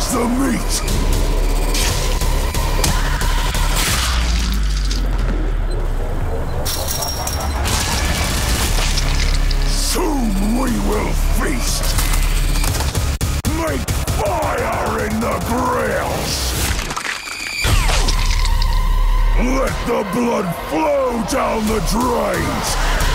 Where's the meat! Soon we will feast! Make fire in the grills! Let the blood flow down the drains!